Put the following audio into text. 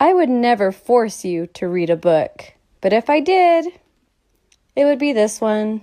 I would never force you to read a book, but if I did, it would be this one.